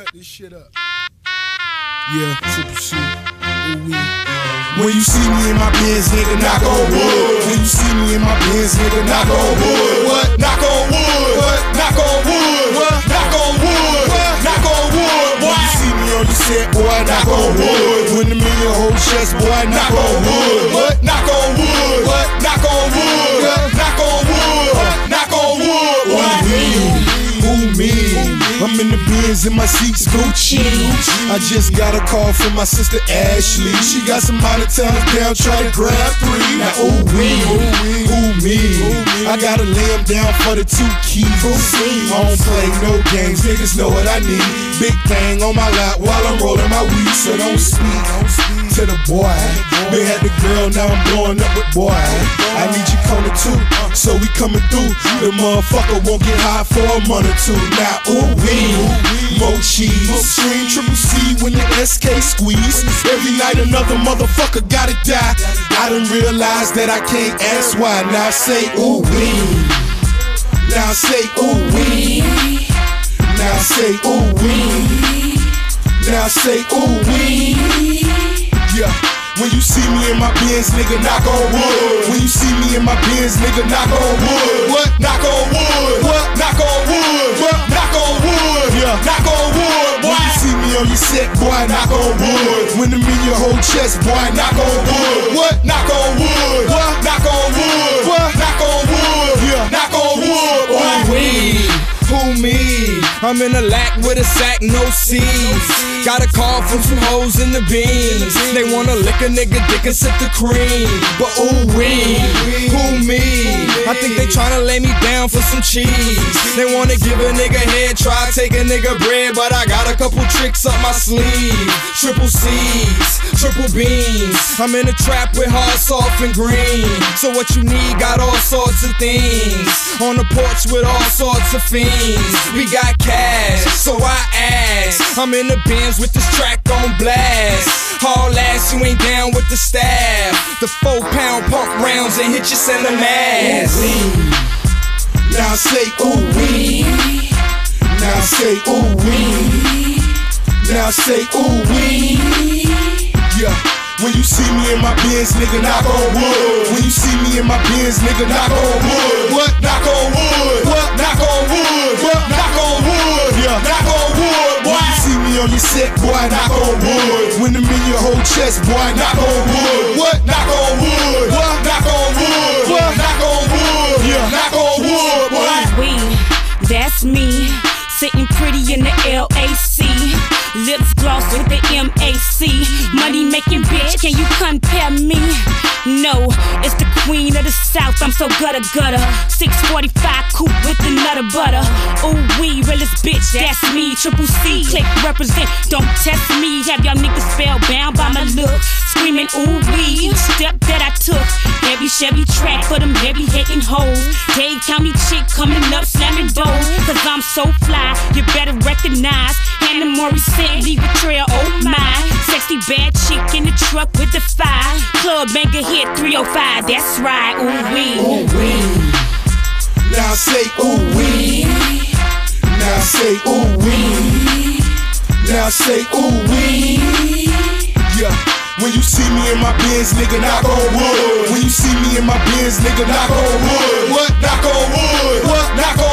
Cut this shit up. Yeah, triple C. Uh, when you see me in my Benz, nigga, knock on wood. When you see me in my Benz, nigga, knock on wood. What? Knock on wood. What? Knock on wood. What? Knock on wood. What? Knock on wood. When you see me on your set, boy, knock on wood. When the million whole chest, boy, knock on wood. What? Knock on wood. I'm in the Benz and my seats Gucci. I just got a call from my sister Ashley. She got some out of towners down trying to grab three. Now ooh wee, ooh me. I gotta lay 'em down for the two keys. I don't play no games, niggas know what I need. Big thing on my lap while I'm rolling my weed, so don't speak to the boy. Been had the girl, now I'm blowing up with boy. I need you coming too, so we coming through. The motherfucker won't get high for a month or two. Now ooh wee, more cheese. Stream triple C when the SK squeeze. Every night another motherfucker gotta die. I done realized that I can't ask why. Now say ooh wee. Now say ooh wee. Now say ooh wee. Say ooh wee. Yeah. When you see me in my Benz, nigga, knock on wood. When you see me in my Benz, nigga, knock on wood. What? Knock on wood. What? Knock on wood. What? Knock on wood. Yeah. Knock on wood. Boy. When you see me on your set, boy, knock on wood. When I'm in your whole chest, boy, knock on wood. What? Knock on wood. What? Knock on I'm in a lack with a sack, no seeds. Got a call from some hoes in the beans. They wanna lick a nigga dick and sip the cream. But ooh wee, who me? I think they tryna lay me down for some cheese. They wanna give a nigga head, try take a nigga bread, but I got a couple tricks up my sleeve. Triple C's, triple beans. I'm in a trap with hard, soft, and green. So what you need, got all sorts of things. On the porch with all sorts of fiends. We got cash, so I ask. I'm in the bins with this track on blast. Haul ass, you ain't down with the staff. The four pound pump rounds and hit you send them ass. Now say ooh wee. Now say ooh wee. Now say ooh wee. Yeah. When you see me in my Benz, nigga, knock on wood. When you see me in my Benz, nigga, knock on wood. What? Knock on wood. What? Knock on wood. What? Knock on wood. Yeah. Knock on wood. Boy. When you see me on your set, boy, knock on wood. Whole chest, boy, knock on wood. What? Knock on wood. What? Knock on wood. What? Knock on wood. Yeah. Knock on wood. Boy. we, that's me. Sitting pretty in the LAC. Lips gloss with the MAC. Money making bitch, can you compare me? No, it's the queen of the south. I'm so gutter gutter. 645 coupe with the nutter butter. Ooh, we realest bitch, that's me. Triple C, click represent. Don't test me. Have y'all niggas spellbound by my look. Screaming ooh wee. Step that I took. Heavy Chevy track for them heavy hitting hoes. Dade County chick coming up slamming doors. Cause I'm so fly, you better recognize. Hannah Morrison, leave a trail, oh my. Sexy bad chick in the truck with the fire. Club mega hit 305, that's right, ooh wee. Ooh wee. Now say ooh wee. Now say ooh wee. Now say ooh wee. Yeah. When you see me in my Benz, nigga, knock on wood. When you see me in my Benz, nigga, knock on wood. What? Knock on wood. What? Knock on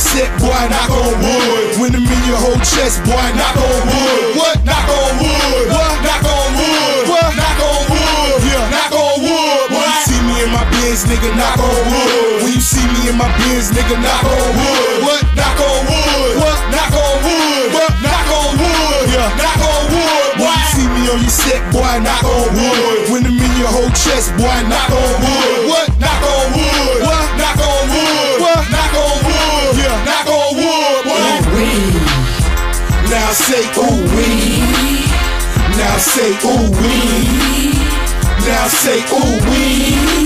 set, boy, knock on wood. When I'm in your whole chest, boy, knock on wood. What? Knock on wood. What? Knock on wood. What? Knock on wood. Yeah. Knock on wood. When you see me in my Benz, nigga, knock on wood. When you see me in my Benz, nigga, knock on wood. What? Knock on wood. What? Knock on wood. What? Knock on wood. Yeah. Knock on wood. When you see me on your set, boy, knock on wood. When I'm in your whole chest, boy, knock on wood. What? Now say ooh wee. Now say ooh wee. Now say ooh wee.